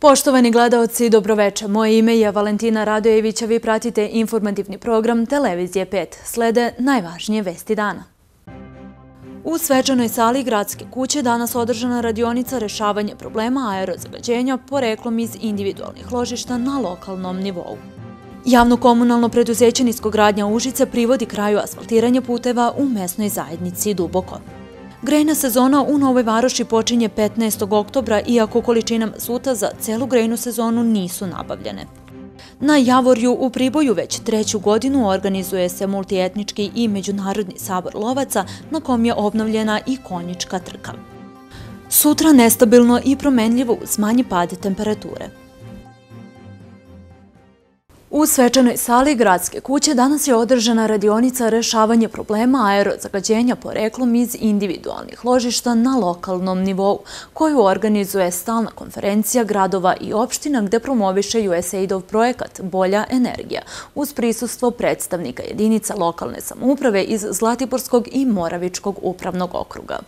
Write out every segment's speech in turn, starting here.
Poštovani gledalci, dobroveče. Moje ime je Valentina Radojevića. Vi pratite informativni program Televizije 5. Slede najvažnije vesti dana. U svečanoj sali gradske kuće danas održana radionica rešavanje problema aerozagađenja poreklom iz individualnih ložišta na lokalnom nivou. Javno-komunalno preduzeće Niskogradnja Užice privodi kraju asfaltiranja puteva u mesnoj zajednici Duboko. Grejna sezona u Novoj Varoši počinje 15. oktobra, iako količina suta za celu grejnu sezonu nisu nabavljene. Na Javorju u Priboju već treću godinu organizuje se multietnički i međunarodni sabor lovaca na kom je obnovljena i konjička trka. Sutra nestabilno i promenljivo uz manji pad temperature. U svečanoj sali gradske kuće danas je održana radionica rešavanje problema aerozagađenja poreklom iz individualnih ložišta na lokalnom nivou, koju organizuje stalna konferencija gradova i opština gde promoviše USAID-ov projekat Bolja energija uz prisustvo predstavnika jedinica lokalne samouprave iz Zlatiborskog i Moravičkog upravnog okruga.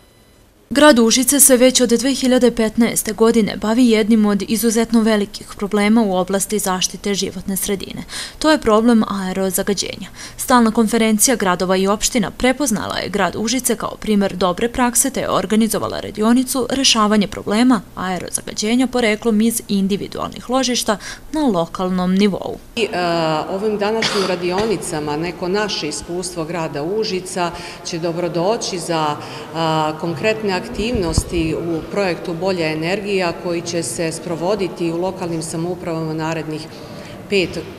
Grad Užice se već od 2015. godine bavi jednim od izuzetno velikih problema u oblasti zaštite životne sredine. To je problem aerozagađenja. Stalna konferencija gradova i opština prepoznala je grad Užice kao primer dobre prakse te je organizovala radionicu rešavanje problema aerozagađenja poreklom iz individualnih ložišta na lokalnom nivou. E, ovim današnjim radionicama neko naše iskustvo grada Užica će dobrodoći za e, konkretne aktivnosti u projektu Bolja energija koji će se sprovoditi u lokalnim samoupravama narednih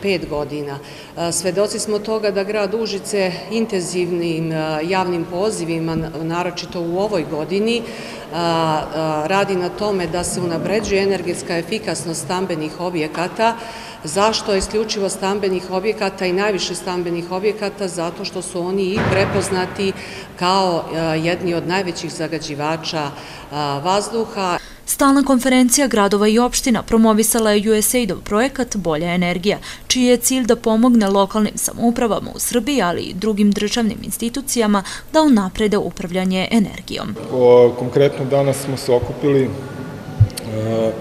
pet godina. E, svedoci smo toga da grad Užice intenzivnim e, javnim pozivima, naročito u ovoj godini, e, radi na tome da se unabređuje energetska efikasnost stambenih objekata. Zašto isključivo stambenih objekata i najviše stambenih objekata? Zato što su oni i prepoznati kao jedni od najvećih zagađivača vazduha. Stalna konferencija gradova i opština promovisala je USAID-ov projekat Bolja energija, čiji je cilj da pomogne lokalnim samoupravama u Srbiji, ali i drugim državnim institucijama da unaprede upravljanje energijom. Konkretno danas smo se okupili e, e,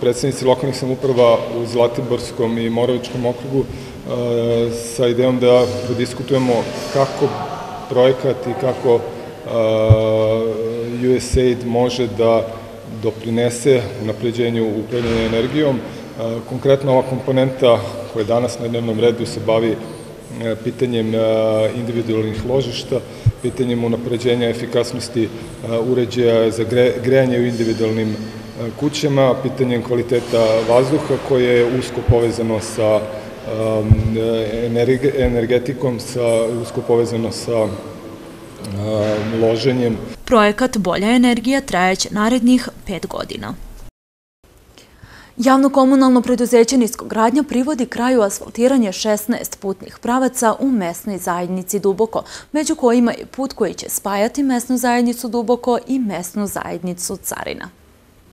predsednici lokalnih samouprava u Zlatiborskom i Moravičkom okrugu e, sa idejom da diskutujemo kako projekat i kako USAID može da doprinese napređenju upravljanja energijom. E, konkretno ova komponenta koja je danas na dnevnom redu se bavi e, pitanjem e, individualnih ložišta, pitanjem unapređenja efikasnosti uređaja za grejanje u individualnim kućama, pitanjem kvaliteta vazduha koje je usko povezano sa energetikom, usko povezano sa loženjem. Projekat Bolja energija trajeće narednih pet godina. Javno-komunalno preduzeće Niskogradnja privodi kraju asfaltiranje 16 putnih pravaca u mesnoj zajednici Duboko, među kojima je put koji će spajati mesnu zajednicu Duboko i mesnu zajednicu Carina.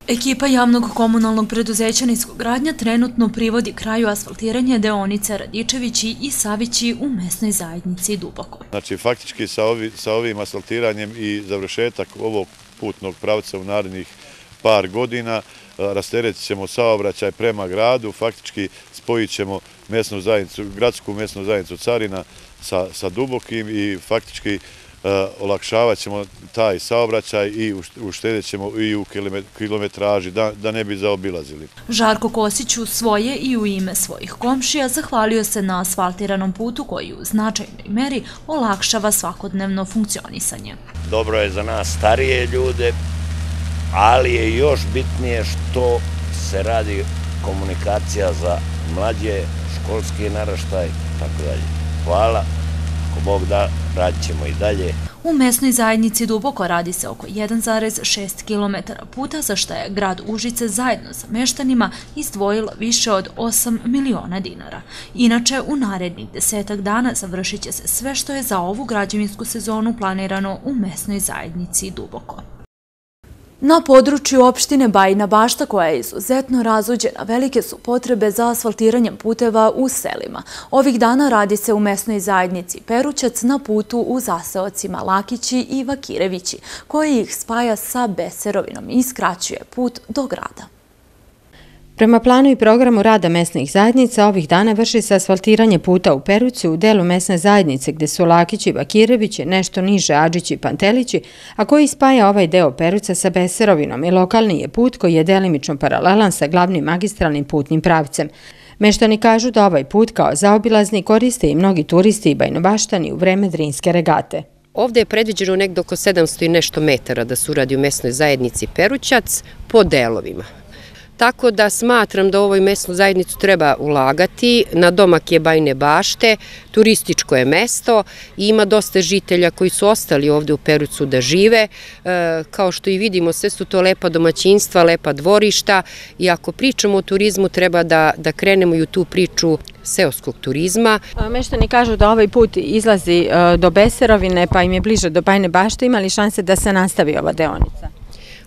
Ekipa javnog komunalnog preduzeća Niskogradnja trenutno privodi kraju asfaltiranje deonice Radičevići i Savići u mesnoj zajednici Duboko. Znači, faktički sa ovim asfaltiranjem i završetak ovog putnog pravca u narednih par godina e, rasteretit ćemo saobraćaj prema gradu, faktički spojit ćemo gradsku mesnu zajednicu Carina sa Dubokim i faktički olakšavat ćemo taj saobraćaj i uštedit ćemo i u kilometraži da ne bi zaobilazili. Žarko Kosić u svoje i u ime svojih komšija zahvalio se na asfaltiranom putu koji u značajnoj meri olakšava svakodnevno funkcionisanje. Dobro je za nas starije ljude, ali je još bitnije što se radi komunikacija za mlađe, školski naraštaj, tako dalje. Hvala ako Bog da, radit ćemo i dalje. U mesnoj zajednici Duboko radi se oko 1,6 km puta, za što je grad Užice zajedno sa meštanima izdvojilo više od 8 miliona dinara. Inače, u narednih desetak dana završit će se sve što je za ovu građevinsku sezonu planirano u mesnoj zajednici Duboko. Na području opštine Bajina Bašta, koja je izuzetno razuđena, velike su potrebe za asfaltiranjem puteva u selima. Ovih dana radi se u mesnoj zajednici Perućac na putu u zaseocima Lakići i Vakirevići, koji ih spaja sa Beserovinom i skraćuje put do grada. Prema planu i programu rada mesnih zajednica, ovih dana vrši se asfaltiranje puta u Perucu u delu mesne zajednice gde su Lakići i Bakirevići, nešto niže Ađići i Pantelići, a koji spaja ovaj deo Peruca sa Beserovinom i lokalni je put koji je delimično paralelan sa glavnim magistralnim putnim pravcem. Meštani kažu da ovaj put kao zaobilazni koriste i mnogi turisti i bajnobaštani u vreme Drinske regate. Ovde je predviđeno nekdo oko 700 i nešto metara da se uradi u mesnoj zajednici Perućac po delovima. Tako da smatram da ovoj mesnu zajednicu treba ulagati. Na domak je Bajne bašte, turističko je mesto i ima dosta žitelja koji su ostali ovde u Perucu da žive. E, kao što i vidimo, sve su to lepa domaćinstva, lepa dvorišta i ako pričamo o turizmu, treba da krenemo i u tu priču seoskog turizma. Meštani kažu da ovaj put izlazi e, do Beserovine, pa im je bliže do Bajne bašte. Ima li šanse da se nastavi ova deonica?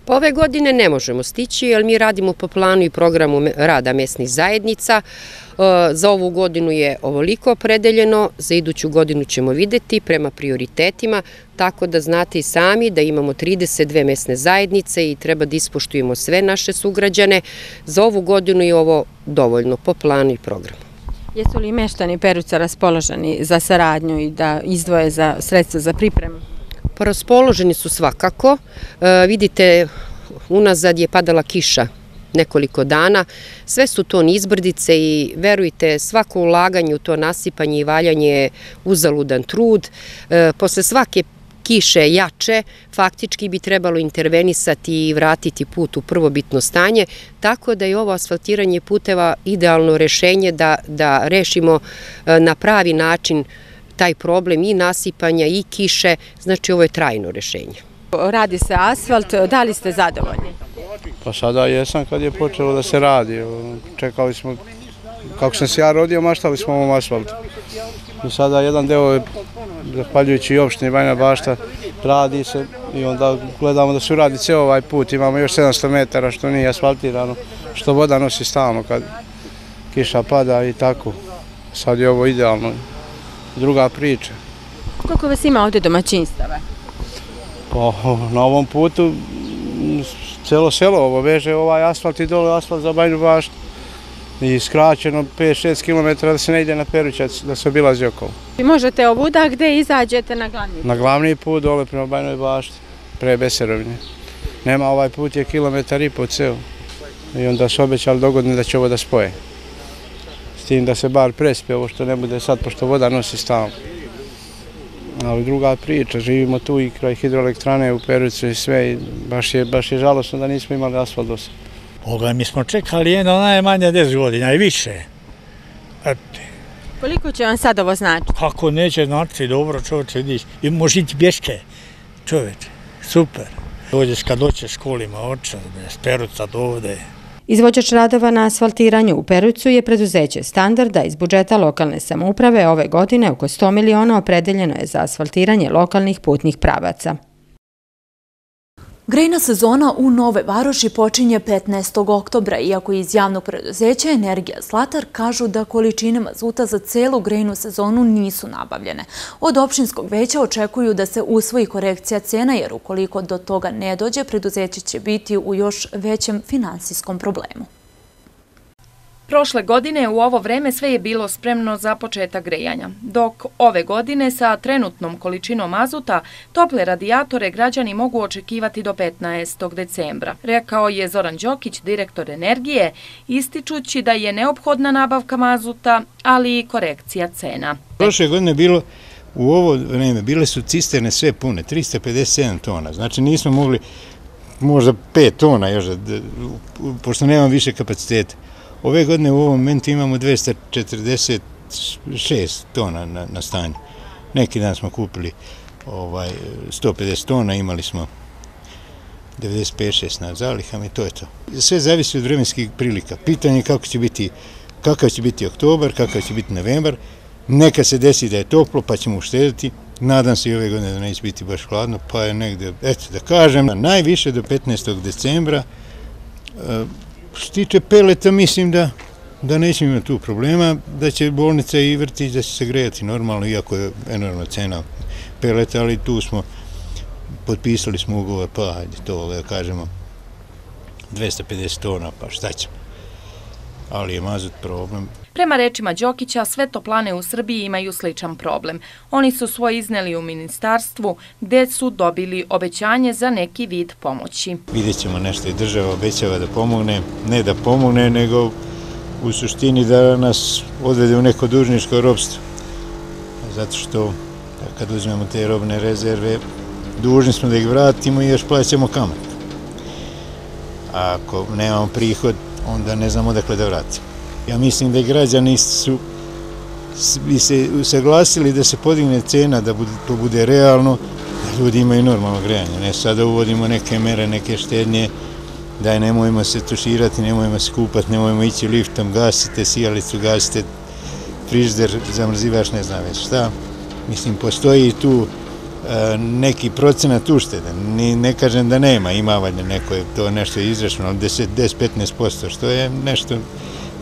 Pa ove godine ne možemo stići, jer mi radimo po planu i programu rada mesnih zajednica. E, za ovu godinu je ovoliko opredeljeno, za iduću godinu ćemo videti prema prioritetima, tako da znate i sami da imamo 32 mesne zajednice i treba da ispoštujemo sve naše sugrađane. Za ovu godinu je ovo dovoljno po planu i programu. Jesu li meštani Peruca raspoloženi za saradnju i da izdvoje za sredstva za pripremu? Pa raspoloženi su svakako. E, vidite, unazad je padala kiša nekoliko dana. Sve su to nizbrdice i verujte, svako ulaganje u to nasipanje i valjanje je uzaludan trud. E, posle svake kiše jače, faktički bi trebalo intervenisati i vratiti put u prvobitno stanje, tako da je ovo asfaltiranje puteva idealno rešenje da rešimo e, na pravi način taj problem i nasipanja i kiše, znači ovo je trajno rešenje. Radi se asfalt, da li ste zadovoljni? Pa sada jesam kad je počelo da se radi. Čekali smo, kako sam se ja rodio, maštali smo ovom asfaltu. I sada jedan deo, zahvaljujući i opštini Bajna Bašta, radi se i onda gledamo da se uradi ceo ovaj put. Imamo još 700 metara što nije asfaltirano, što voda nosi stalno kad kiša pada i tako. Sad je ovo idealno druga priča. Koliko vas ima ovdje domaćinstava? Pa, na ovom putu celo selo ovo veže ovaj asfalt i dole asfalt za Bajnu baštu. I skraćeno 5-6 km da se ne ide na Perućac, da se obilazi okolo. I možete ovuda gde izađete na glavni put? Na glavni put dole prema Bajnoj bašti, pre Beserovine. Nema ovaj put je kilometar i po ceo. I onda su obećali dogodne da će ovo da spoje tim da se bar prespe ovo što ne bude sad, pošto voda nosi stavno. Ali druga priča, živimo tu i kraj hidroelektrane u Perucu i sve i baš je, baš je žalostno da nismo imali asfalt do sada. Oga, mi smo čekali jedno najmanje 10 godina i više. Koliko će vam sad ovo znači? Kako neće znači, dobro čovječe, vidiš, i može ići bješke, čovječe, super. Dođeš kad doćeš školima, oča, s Peruca do ovde, Izvođač radova na asfaltiranju u Perucu je preduzeće standarda iz budžeta lokalne samouprave ove godine oko 100 miliona opredeljeno je za asfaltiranje lokalnih putnih pravaca. Grejna sezona u Nove Varoši počinje 15. oktobra, iako iz javnog preduzeća Energija Zlatar kažu da količine mazuta za celu grejnu sezonu nisu nabavljene. Od opštinskog veća očekuju da se usvoji korekcija cena, jer ukoliko do toga ne dođe, preduzeće će biti u još većem finansijskom problemu. Prošle godine u ovo vreme sve je bilo spremno za početak grejanja, dok ove godine sa trenutnom količinom azuta tople radijatore građani mogu očekivati do 15. decembra, rekao je Zoran Đokić, direktor energije, ističući da je neophodna nabavka mazuta, ali i korekcija cena. Prošle godine je bilo u ovo vreme, bile su cisterne sve pune, 357 tona, znači nismo mogli možda 5 tona još, pošto nemam više kapaciteta. Ove godine u ovom momentu imamo 246 tona na, na stanju. Neki dan smo kupili ovaj 150 tona, imali smo 95-6 na zalihama i to je to. Sve zavisi od vremenskih prilika. Pitanje je kako će biti, kakav će biti oktobar, kakav će biti novembar. Neka se desi da je toplo pa ćemo uštediti. Nadam se i ove godine da neće biti baš hladno, pa je negde, eto da kažem, najviše do 15. decembra Što tiče peleta, mislim da da nećemo imati tu problema, da će bolnica i vrtić da će se grejati normalno, iako je enormna cena peleta, ali tu smo, potpisali smo ugovor, pa hajde to, da kažemo, 250 tona, pa šta ćemo. ali je mazut problem. Prema rečima Đokića, sve toplane u Srbiji imaju sličan problem. Oni su svoj izneli u ministarstvu gde su dobili obećanje za neki vid pomoći. Vidjet ćemo nešto i država obećava da pomogne, ne da pomogne, nego u suštini da nas odvede u neko dužničko robstvo. Zato što kad uzmemo te robne rezerve, dužni smo da ih vratimo i još plaćamo kamat. A ako nemamo prihod, onda ne znamo dakle da vratimo. Ja mislim da i građani su bi se usaglasili da se podigne cena, da bude, to bude realno, da ljudi imaju normalno grejanje. Ne sada uvodimo neke mere, neke štednje, daj nemojmo se tuširati, nemojmo se kupati, nemojmo ići liftom, gasite sijalicu, gasite frižder, zamrzivaš, ne znam već šta. Mislim, postoji tu e, neki procenat uštede. Ne kažem da nema, ima valjda neko je to nešto izrašeno, 10-15%, što je nešto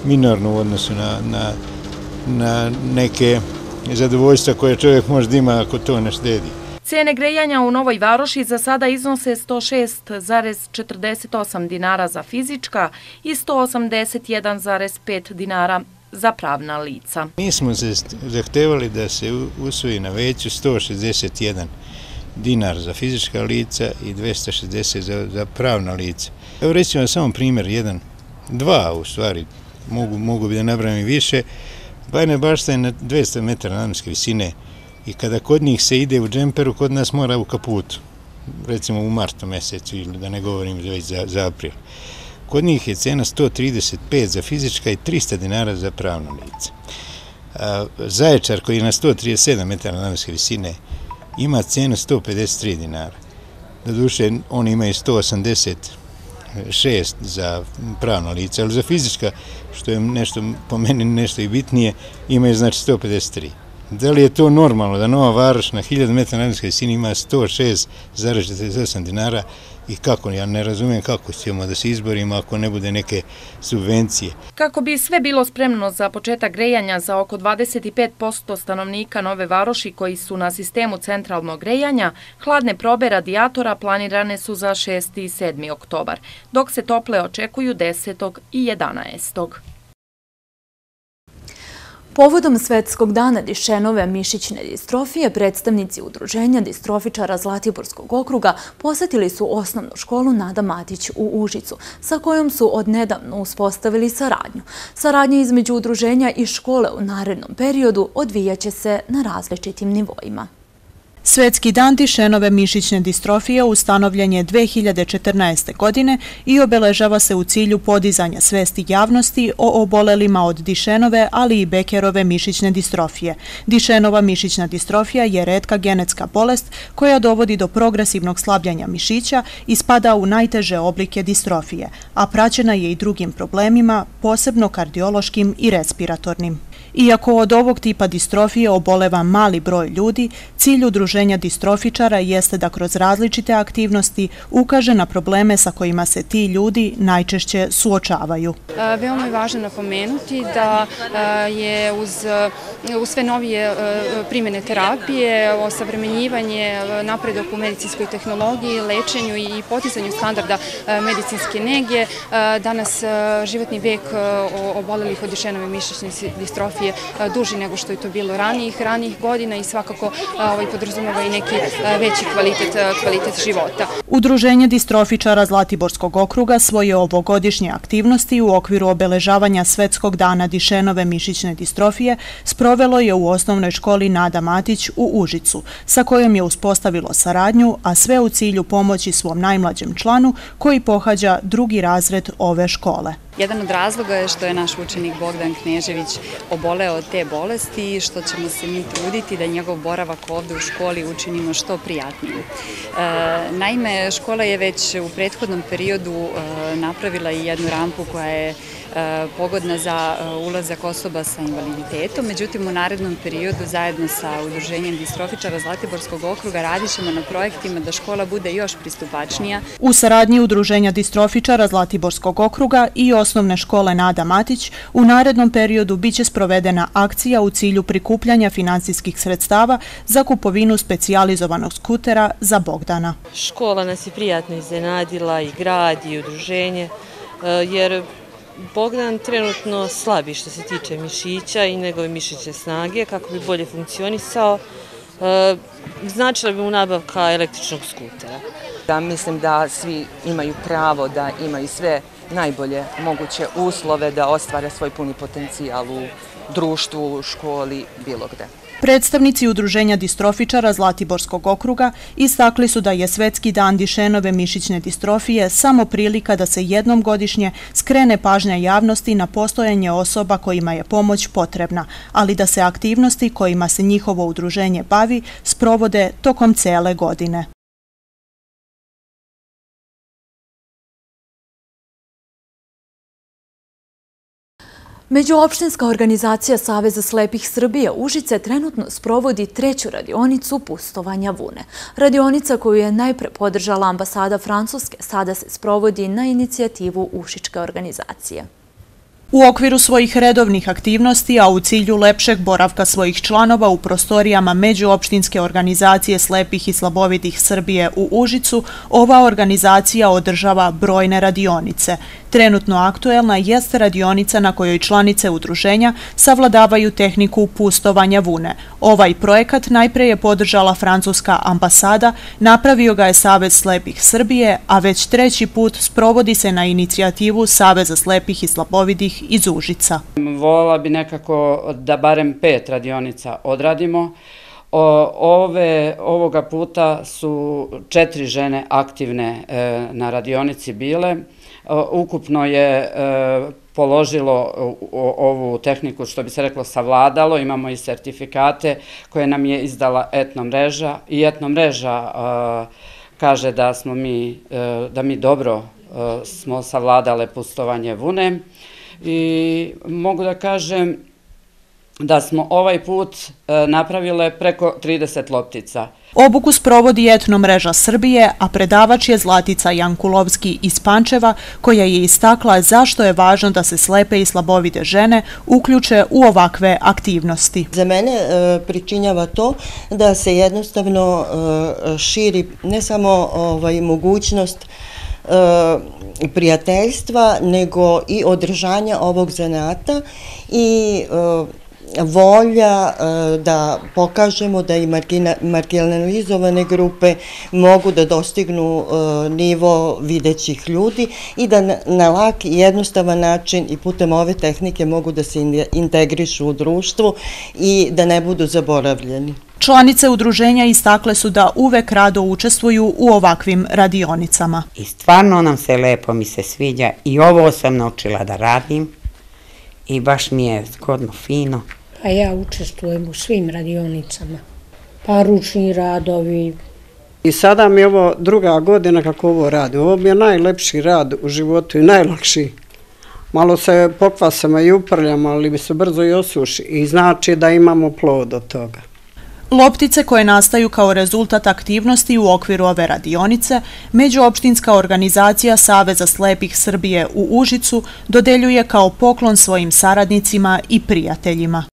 minorno u odnosu na neke zadovoljstva koje čovjek možda ima ako to ne štedi. Cijene grejanja u Novoj Varoši za sada iznose 106,48 dinara za fizička i 181,5 dinara za pravna lica. Mi smo zahtevali da se usvoji na veću 161 dinar za fizička lica i 260 za pravna lica. Evo vam samo primjer, jedan, dva u stvari, mogu mogu bi da nabravim i više. Bajna bašta je na 200 metara nadmorske visine i kada kod njih se ide u džemperu, kod nas mora u kaputu, recimo u martu mesecu ili da ne govorim već za za april. Kod njih je cena 135 za fizička i 300 dinara za pravno lice. Zaječar koji je na 137 metara nadmorske visine ima cenu 153 dinara. Doduše, oni imaju 180 šest za pravno lice, ali za fizička, što je nešto, po meni nešto i bitnije, imaju znači 153. Da li je to normalno da Nova Varoš na 1000 metara nadmorske visine ima 106,48 dinara i kako, ja ne razumijem kako ćemo da se izborimo ako ne bude neke subvencije. Kako bi sve bilo spremno za početak grejanja za oko 25% stanovnika Nove Varoši koji su na sistemu centralnog grejanja, hladne probe radijatora planirane su za 6. i 7. oktobar, dok se tople očekuju 10. i 11. Povodom Svetskog dana dišenove mišićne distrofije, predstavnici udruženja distrofičara Zlatiborskog okruga posjetili su osnovnu školu Nada Matić u Užicu, sa kojom su odnedavno uspostavili saradnju. Saradnje između udruženja i škole u narednom periodu odvijaće se na različitim nivoima. Svetski dan dišenove mišićne distrofije ustanovljen je 2014. godine i obeležava se u cilju podizanja svesti javnosti o obolelima od dišenove, ali i bekerove mišićne distrofije. Dišenova mišićna distrofija je redka genetska bolest koja dovodi do progresivnog slabljanja mišića i spada u najteže oblike distrofije, a praćena je i drugim problemima, posebno kardiološkim i respiratornim. Iako od ovog tipa distrofije oboleva mali broj ljudi, cilj udruženja distrofičara jeste da kroz različite aktivnosti ukaže na probleme sa kojima se ti ljudi najčešće suočavaju. E, veoma je važno napomenuti da e, je e, uz sve novije primjene terapije, osavremenjivanje, napredok u medicinskoj tehnologiji, lečenju i potizanju standarda medicinske nege, danas životni vek obolelih od dišenove mišićne distrofije je e, duži nego što je to bilo ranijih, ranijih godina i svakako e, ovaj, podrazumeva i neki e, veći kvalitet života. Udruženje distrofičara Zlatiborskog okruga svoje ovogodišnje aktivnosti u okviru obeležavanja Svetskog dana dišenove mišićne distrofije sprovelo je u osnovnoj školi Nada Matić u Užicu, sa kojom je uspostavilo saradnju, a sve u cilju pomoći svom najmlađem članu koji pohađa drugi razred ove škole. Jedan od razloga je što je naš učenik Bogdan Knežević oboleo od te bolesti i što ćemo se mi truditi da njegov boravak ovde u školi učinimo što prijatnijim. E, naime, škola je već u prethodnom periodu e, napravila i jednu rampu koja je pogodna za e, ulazak osoba sa invaliditetom. Međutim, u narednom periodu zajedno sa udruženjem distrofičara Zlatiborskog okruga radit ćemo na projektima da škola bude još pristupačnija. U saradnji udruženja distrofičara Zlatiborskog okruga i osnovne škole Nada Matić u narednom periodu biće sprovedena akcija u cilju prikupljanja finansijskih sredstava za kupovinu specijalizovanog skutera za Bogdana. Škola nas je prijatno iznenadila i grad i udruženje e, jer Bogdan trenutno slabi što se tiče mišića i njegove mišićne snage, kako bi bolje funkcionisao. E, značila bi mu nabavka električnog skutera. Da mislim da svi imaju pravo da imaju sve najbolje moguće uslove da ostvare svoj puni potencijal u društvu, školi, bilo gde. Predstavnici Udruženja distrofičara Zlatiborskog okruga istakli su da je Svetski dan Dišenove mišićne distrofije samo prilika da se jednom godišnje skrene pažnja javnosti na postojanje osoba kojima je pomoć potrebna, ali da se aktivnosti kojima se njihovo udruženje bavi sprovode tokom cele godine. Međuopštinska organizacija Saveza slepih Srbije Užice trenutno sprovodi treću radionicu pustovanja vune. Radionica koju je najpre podržala ambasada Francuske sada se sprovodi na inicijativu Ušičke organizacije. U okviru svojih redovnih aktivnosti, a u cilju lepšeg boravka svojih članova u prostorijama Međuopštinske organizacije slepih i slabovitih Srbije u Užicu, ova organizacija održava brojne radionice. Trenutno aktuelna jeste radionica na kojoj članice udruženja savladavaju tehniku pustovanja vune. Ovaj projekat najpre je podržala francuska ambasada, napravio ga je Savez slepih Srbije, a već treći put sprovodi se na inicijativu Saveza slepih i slabovitih iz Užica. Volila bi nekako da barem pet radionica odradimo. Ove, ovoga puta su četiri žene aktivne e, na radionici bile. Ukupno je e, položilo ovu tehniku, što bi se reklo, savladalo. Imamo i sertifikate koje nam je izdala etnomreža. I etnomreža e, kaže da smo mi, e, da mi dobro e, smo savladale pustovanje vune i mogu da kažem da smo ovaj put e, napravile preko 30 loptica. Obuku sprovodi etno mreža Srbije, a predavač je Zlatica Jankulovski iz Pančeva, koja je istakla zašto je važno da se slepe i slabovide žene uključe u ovakve aktivnosti. Za mene e, pričinjava to da se jednostavno e, širi ne samo ovaj, mogućnost E, prijateljstva, nego i održanja ovog zanata i e, volja e, da pokažemo da i marginalizovane grupe mogu da dostignu nivo videćih ljudi i da na lak i jednostavan način i putem ove tehnike mogu da se integrišu u društvu i da ne budu zaboravljeni. Članice udruženja istakle su da uvek rado učestvuju u ovakvim radionicama. I stvarno nam se lepo mi se sviđa i ovo sam naučila da radim i baš mi je zgodno, fino. Pa ja učestvujem u svim radionicama, pa ručni radovi. I sada mi je ovo druga godina kako ovo radim. Ovo mi je najlepši rad u životu i najlakši. Malo se pokvasama i uprljamo, ali mi se brzo i osuši i znači da imamo plod od toga. Loptice koje nastaju kao rezultat aktivnosti u okviru ove radionice, Međuopštinska organizacija Saveza slepih Srbije u Užicu dodeljuje kao poklon svojim saradnicima i prijateljima.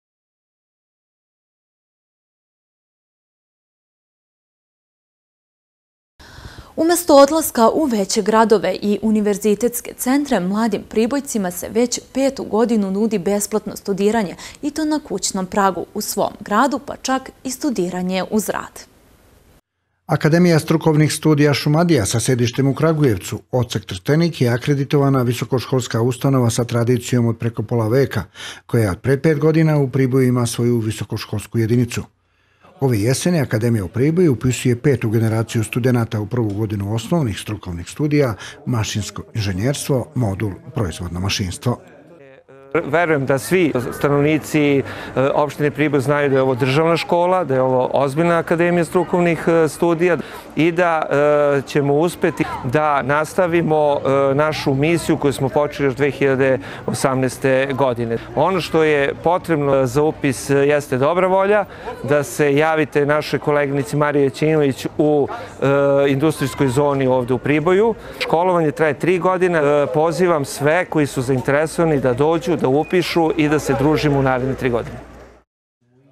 Umesto odlaska u veće gradove i univerzitetske centre, mladim pribojcima se već petu godinu nudi besplatno studiranje i to na kućnom pragu u svom gradu, pa čak i studiranje uz rad. Akademija strukovnih studija Šumadija sa sedištem u Kragujevcu, Ocek Trstenik, je akreditovana visokoškolska ustanova sa tradicijom od preko pola veka, koja pred pet godina u Priboju ima svoju visokoškolsku jedinicu. Ove jesene Akademija u Priboju upisuje petu generaciju studenta u prvu godinu osnovnih strukovnih studija mašinsko inženjerstvo, modul proizvodno mašinstvo. Verujem da svi stanovnici e, opštine Priboj znaju da je ovo državna škola, da je ovo ozbiljna akademija strukovnih e, studija i da e, ćemo uspeti da nastavimo našu misiju koju smo počeli još 2018. godine. Ono što je potrebno za upis jeste dobra volja, da se javite našoj koleginici Marije Ćinović u industrijskoj zoni ovde u Priboju. Školovanje traje tri godine. Pozivam sve koji su zainteresovani da dođu, da upišu i da se družimo u naredne tri godine.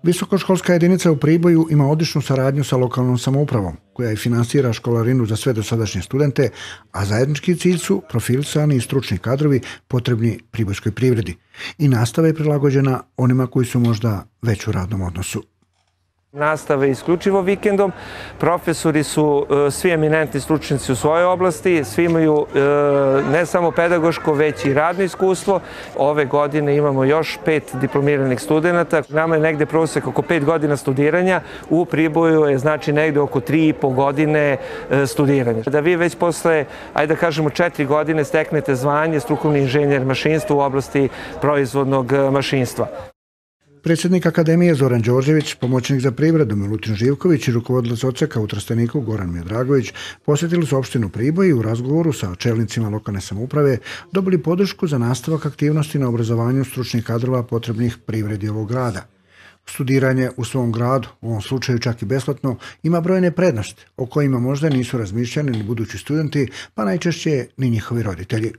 Visokoškolska jedinica u Priboju ima odličnu saradnju sa lokalnom samoupravom, koja i finansira školarinu za sve dosadašnje studente, a zajednički cilj su profilisani i stručni kadrovi potrebni pribojskoj privredi i nastava je prilagođena onima koji su možda već u radnom odnosu nastave isključivo vikendom. Profesori su e, svi eminentni stručnici u svojoj oblasti, svi imaju e, ne samo pedagoško, već i radno iskustvo. Ove godine imamo još pet diplomiranih studenta. Nama je negde prosek oko pet godina studiranja, u Priboju je znači negde oko tri i po godine e, studiranja. Da vi već posle, ajde da kažemo, četiri godine steknete zvanje strukovni inženjer mašinstva u oblasti proizvodnog e, mašinstva. Predsjednik Akademije Zoran Đorđević, pomoćnik za privredu Milutin Živković i rukovodilac oceka u Trsteniku Goran Miodragović posjetili su opštinu Priboj i u razgovoru sa čelnicima lokalne samuprave dobili podršku za nastavak aktivnosti na obrazovanju stručnih kadrova potrebnih privredi ovog grada. Studiranje u svom gradu, u ovom slučaju čak i besplatno, ima brojne prednosti o kojima možda nisu razmišljani ni budući studenti, pa najčešće ni njihovi roditelji.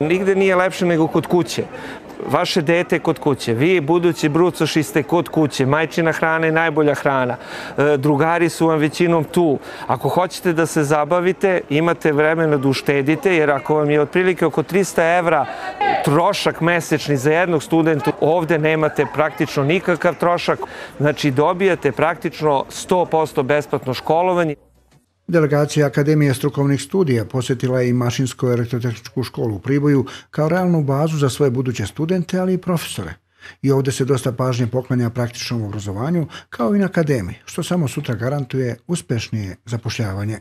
Nigde nije lepše nego kod kuće vaše dete kod kuće, vi budući brucoši ste kod kuće, majčina hrana je najbolja hrana, e, drugari su vam većinom tu. Ako hoćete da se zabavite, imate vremena da uštedite, jer ako vam je otprilike oko 300 evra trošak mesečni za jednog studenta, ovde nemate praktično nikakav trošak, znači dobijate praktično 100% besplatno školovanje. Delegacija Akademije strukovnih studija posjetila je i Mašinsko-elektrotehničku školu u Priboju kao realnu bazu za svoje buduće studente, ali i profesore. I ovdje se dosta pažnje poklanja praktičnom obrazovanju, kao i na akademiji, što samo sutra garantuje uspešnije zapošljavanje.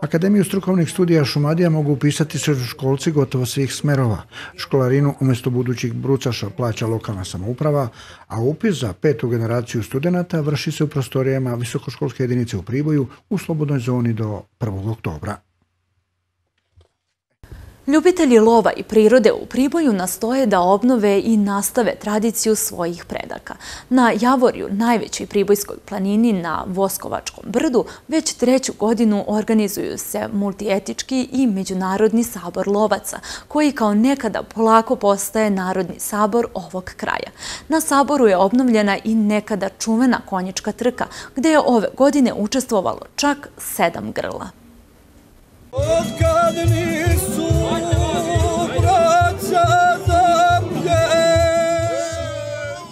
Akademiju strukovnih studija Šumadija mogu upisati srednjoškolci gotovo svih smerova. Školarinu umjesto budućih brucaša plaća lokalna samouprava, a upis za petu generaciju studenta vrši se u prostorijama Visokoškolske jedinice u Priboju u slobodnoj zoni do 1. oktobra. Ljubitelji lova i prirode u Priboju nastoje da obnove i nastave tradiciju svojih predaka. Na Javorju, najvećoj pribojskoj planini na Voskovačkom brdu, već treću godinu organizuju se multietički i međunarodni sabor lovaca, koji kao nekada polako postaje narodni sabor ovog kraja. Na saboru je obnovljena i nekada čuvena konjička trka, gde je ove godine učestvovalo čak sedam grla. Odkad nisu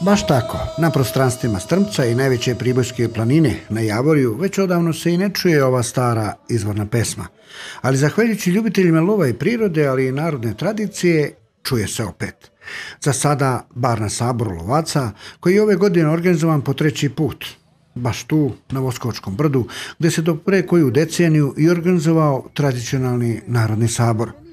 Baš tako, na prostranstvima Strmca i najveće pribojske planine na Javoriju već odavno se i ne čuje ova stara izvorna pesma. Ali zahvaljujući ljubiteljima lova i prirode, ali i narodne tradicije, čuje se opet. Za sada, bar na saboru lovaca, koji je ove godine organizovan po treći put, baš tu, na Voskočkom brdu, gde se do pre koju deceniju i organizovao tradicionalni narodni sabor –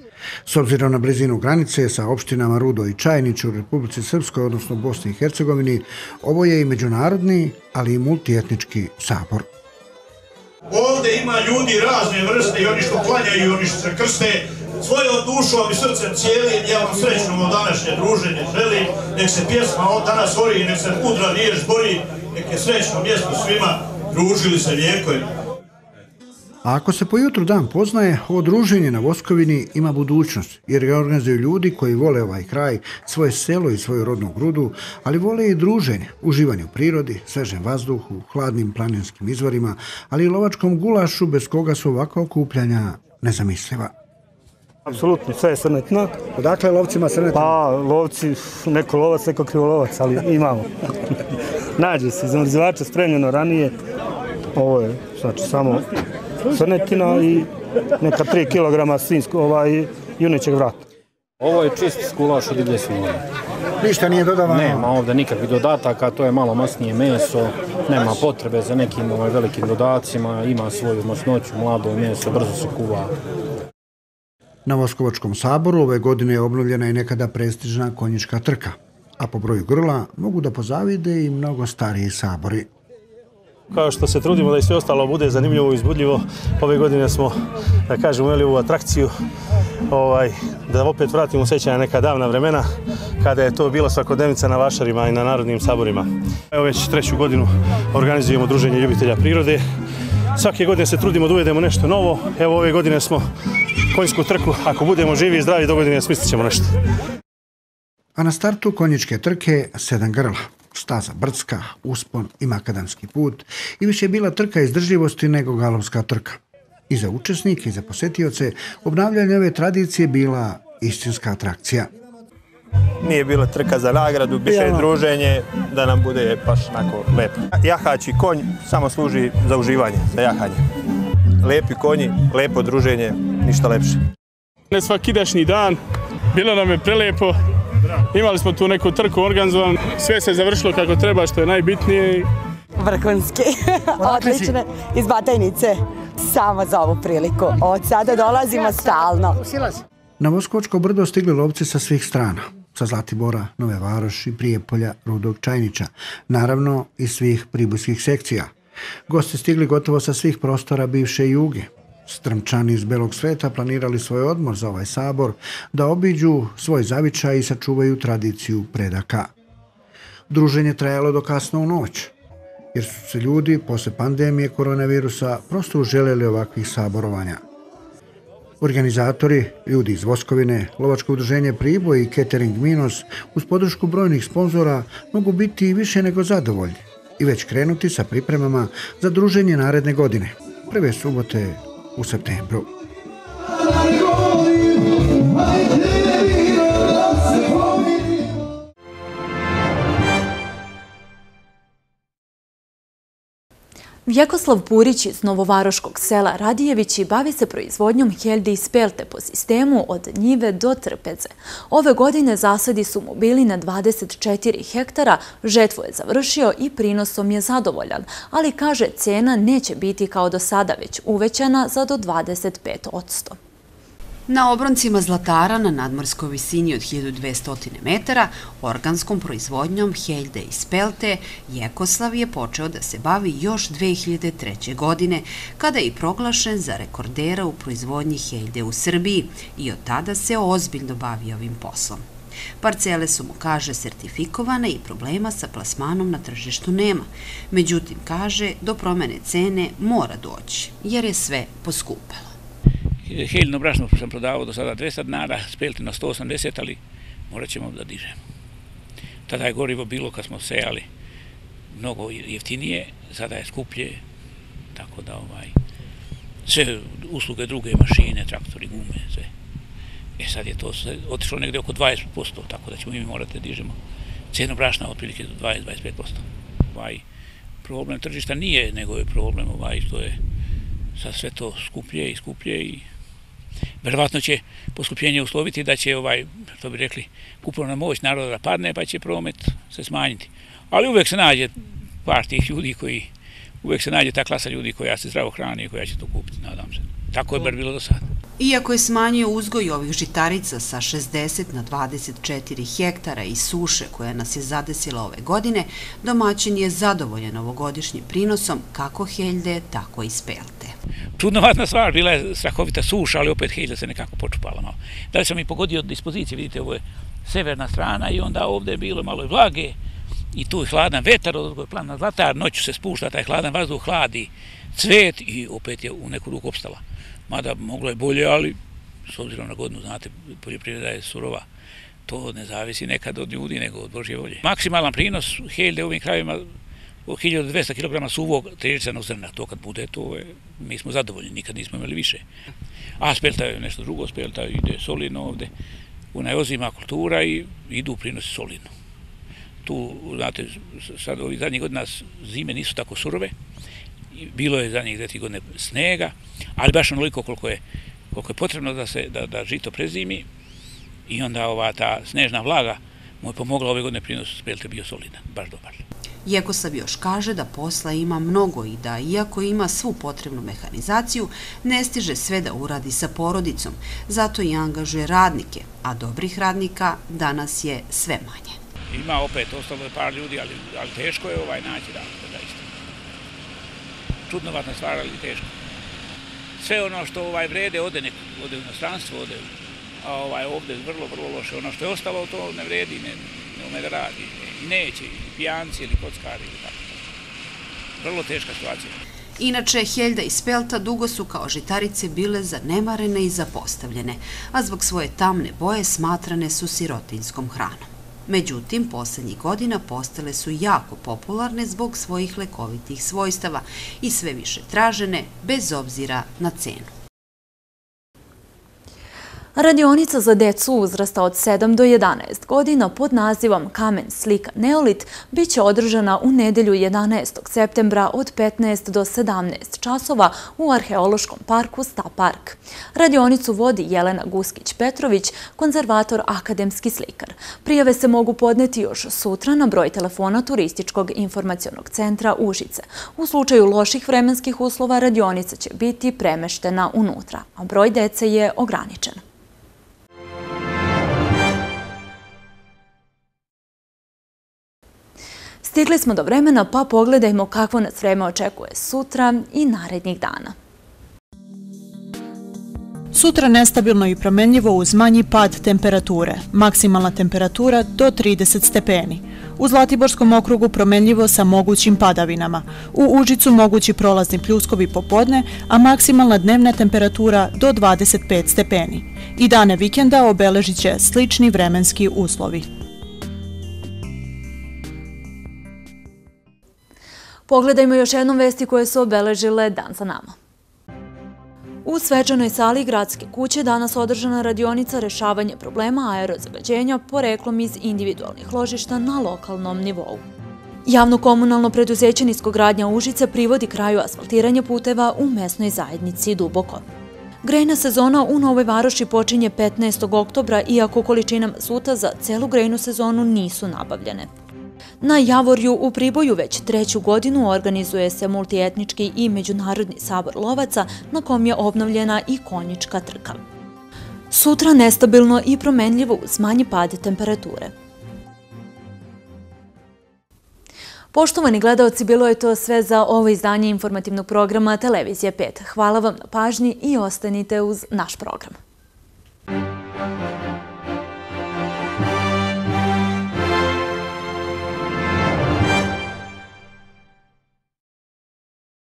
S obzirom na blizinu granice sa opštinama Rudo i Čajnić u Republici Srpskoj, odnosno Bosni i Hercegovini, ovo je i međunarodni, ali i multietnički sabor. Ovde ima ljudi razne vrste i oni što klanjaju i oni što se krste, svojom dušom i srcem cijeli, ja vam srećno ovo današnje druženje želim, nek se pjesma od danas vori, nek se mudra riješ bori, nek je srećno mjesto svima, družili se vijekojima. A ako se po jutru dan poznaje, ovo druženje na Voskovini ima budućnost, jer ga organizuju ljudi koji vole ovaj kraj, svoje selo i svoju rodnu grudu, ali vole i druženje, uživanje u prirodi, svežem vazduhu, hladnim planinskim izvorima, ali i lovačkom gulašu bez koga su ovakva okupljanja nezamisliva. Apsolutno, sve je srnetno. Odakle lovcima srnetno? Pa, lovci, neko lovac, neko krivolovac, ali imamo. Nađe se, zamrzivača spremljeno ranije. Ovo je, znači, samo crnetina i neka 3 kg svinsko, ovaj, junećeg vrata. Ovo je čist skulaš od divlje svinje. Ništa nije dodavano? Nema ovdje nikakvih dodataka, to je malo masnije meso, nema potrebe za nekim ovaj, velikim dodacima, ima svoju masnoću, mlado meso, brzo se kuva. Na Voskovačkom saboru ove godine je obnovljena i nekada prestižna konjička trka, a po broju grla mogu da pozavide i mnogo stariji sabori kao što se trudimo da i sve ostalo bude zanimljivo i izbudljivo, ove godine smo, da kažem, uveli ovu atrakciju ovaj, da opet vratimo sećanja neka davna vremena kada je to bilo svakodnevnica na vašarima i na narodnim saborima. Evo već treću godinu organizujemo druženje ljubitelja prirode. Svake godine se trudimo da uvedemo nešto novo. Evo ove godine smo konjsku trku. Ako budemo živi i zdravi, do godine smislit ćemo nešto. A na startu konjičke trke sedam grla. staza Brdska, Uspon i Makadamski put i više je bila trka izdržljivosti nego galovska trka. I za učesnike i za posetioce obnavljanje ove tradicije bila istinska atrakcija. Nije bila trka za nagradu, više je druženje da nam bude baš onako lepo. Jahać i konj samo služi za uživanje, za jahanje. Lepi konji, lepo druženje, ništa lepše. Ne svakidašnji dan, bilo nam je prelepo, imali smo tu neku trku organizovan, sve se završilo kako treba, što je najbitnije. Vrhunski, odlične, iz Batajnice, samo za ovu priliku. Od sada dolazimo stalno. Na Voskočko brdo stigli lovci sa svih strana, sa Zlatibora, Nove Varoši, Prijepolja, Rudog Čajnića, naravno i svih pribujskih sekcija. Gosti stigli gotovo sa svih prostora bivše juge. Strmčani iz Belog sveta planirali svoj odmor za ovaj sabor da obiđu svoj zavičaj i sačuvaju tradiciju predaka. Druženje trajalo do kasno u noć, jer su se ljudi posle pandemije koronavirusa prosto uželjeli ovakvih saborovanja. Organizatori, ljudi iz Voskovine, Lovačko udruženje Priboj i Catering Minos uz podršku brojnih sponzora mogu biti više nego zadovoljni i već krenuti sa pripremama za druženje naredne godine, prve subote u septembru. Vjekoslav Purić iz Novovaroškog sela Radijevići bavi se proizvodnjom helde i spelte po sistemu od njive do trpeze. Ove godine zasadi su mu bili na 24 hektara, žetvu je završio i prinosom je zadovoljan, ali kaže cena neće biti kao do sada već uvećana za do 25 odsto. Na obroncima Zlatara na nadmorskoj visini od 1200 metara organskom proizvodnjom Heljde i Spelte Jekoslav je počeo da se bavi još 2003. godine kada je proglašen za rekordera u proizvodnji Heljde u Srbiji i od tada se ozbiljno bavi ovim poslom. Parcele su mu, kaže, sertifikovane i problema sa plasmanom na tržištu nema. Međutim, kaže, do promene cene mora doći, jer je sve poskupalo. Heljno brašno sam prodavao do sada 200 dinara, spelti na 180, ali morat ćemo da dižemo. Tada je gorivo bilo kad smo sejali mnogo jeftinije, sada je skuplje, tako da ovaj, sve usluge, druge mašine, traktori, gume, sve. E sad je to sve otišlo negde oko 20%, tako da ćemo i mi morati da dižemo cenu brašna otprilike do 20-25%. Ovaj, problem tržišta nije, nego je problem ovaj, što je sad sve to skuplje i skuplje i verovatno će poskupljenje usloviti da će ovaj, to bi rekli, kupovna moć naroda da padne, pa će promet se smanjiti. Ali uvek se nađe par tih ljudi koji, uvek se nađe ta klasa ljudi koja se zdravo hrani i koja će to kupiti, nadam se. Tako je bar bilo do sada. Iako je smanjio uzgoj ovih žitarica sa 60 na 24 hektara i suše koja nas je zadesila ove godine, domaćin je zadovoljen ovogodišnjim prinosom kako heljde, tako i spelte. Čudnovatna stvar, bila je strahovita suša, ali opet heljda se nekako počupala malo. Da li sam i pogodio od dispozicije, vidite, ovo je severna strana i onda ovde je bilo malo vlage i tu je hladan vetar, ovo je plan na zlatar, noću se spušta, taj hladan vazduh hladi cvet i opet je u neku ruku opstala mada moglo je bolje, ali s obzirom na godinu, znate, poljoprivreda je surova. To ne zavisi nekad od ljudi, nego od Božje volje. Maksimalan prinos helde u ovim krajima 1200 kg suvog težicanog zrna. To kad bude, to je, mi smo zadovoljni, nikad nismo imali više. A spelta je nešto drugo, spelta ide solidno ovde. Ona je ozima kultura i idu prinosi solidno. Tu, znate, sad ovih zadnjih godina zime nisu tako surove, bilo je zadnjih dveti godine snega, ali baš onoliko koliko je, koliko je potrebno da se da, da žito prezimi i onda ova ta snežna vlaga mu je pomogla ove godine prinos spelte bio solidan, baš dobar. Iako sam još kaže da posla ima mnogo i da, iako ima svu potrebnu mehanizaciju, ne stiže sve da uradi sa porodicom, zato i angažuje radnike, a dobrih radnika danas je sve manje. Ima opet, ostalo je par ljudi, ali, ali teško je ovaj naći isto čudnovatna stvar, ali teško. Sve ono što ovaj vrede ode, neko, ode u inostranstvo, ode, a ovaj ovde vrlo, vrlo loše. Ono što je ostalo, to ne vredi, ne, ne ume da radi. I neće, i pijanci ili kockari ili tako. Vrlo teška situacija. Inače, Helda i Spelta dugo su kao žitarice bile zanemarene i zapostavljene, a zbog svoje tamne boje smatrane su sirotinskom hranom. Međutim, poslednjih godina postale su jako popularne zbog svojih lekovitih svojstava i sve više tražene bez obzira na cenu. Radionica za decu uzrasta od 7 do 11 godina pod nazivom Kamen slika Neolit bit će održana u nedelju 11. septembra od 15 do 17 časova u Arheološkom parku Sta Park. Radionicu vodi Jelena Guskić-Petrović, konzervator akademski slikar. Prijave se mogu podneti još sutra na broj telefona Turističkog informacijonog centra Užice. U slučaju loših vremenskih uslova radionica će biti premeštena unutra, a broj dece je ograničen. Stigli smo do vremena pa pogledajmo kakvo nas vreme očekuje sutra i narednih dana. Sutra nestabilno i promenljivo uz manji pad temperature. Maksimalna temperatura do 30 stepeni. U Zlatiborskom okrugu promenljivo sa mogućim padavinama. U Užicu mogući prolazni pljuskovi popodne, a maksimalna dnevna temperatura do 25 stepeni. I dane vikenda obeležit će slični vremenski uslovi. Pogledajmo još jednom vesti koje su obeležile dan za nama. U svečanoj sali gradske kuće danas održana radionica rešavanja problema aerozagađenja poreklom iz individualnih ložišta na lokalnom nivou. Javno-komunalno preduzeće Niskogradnja Užice privodi kraju asfaltiranja puteva u mesnoj zajednici Duboko. Grejna sezona u Novoj Varoši počinje 15. oktobra, iako količinama suta za celu grejnu sezonu nisu nabavljene. Na Javorju u Priboju već treću godinu organizuje se multietnički i međunarodni sabor lovaca na kom je obnovljena i konjička trka. Sutra nestabilno i promenljivo uz manji pad temperature. Poštovani gledalci, bilo je to sve za ovo izdanje informativnog programa Televizije 5. Hvala vam na pažnji i ostanite uz naš program.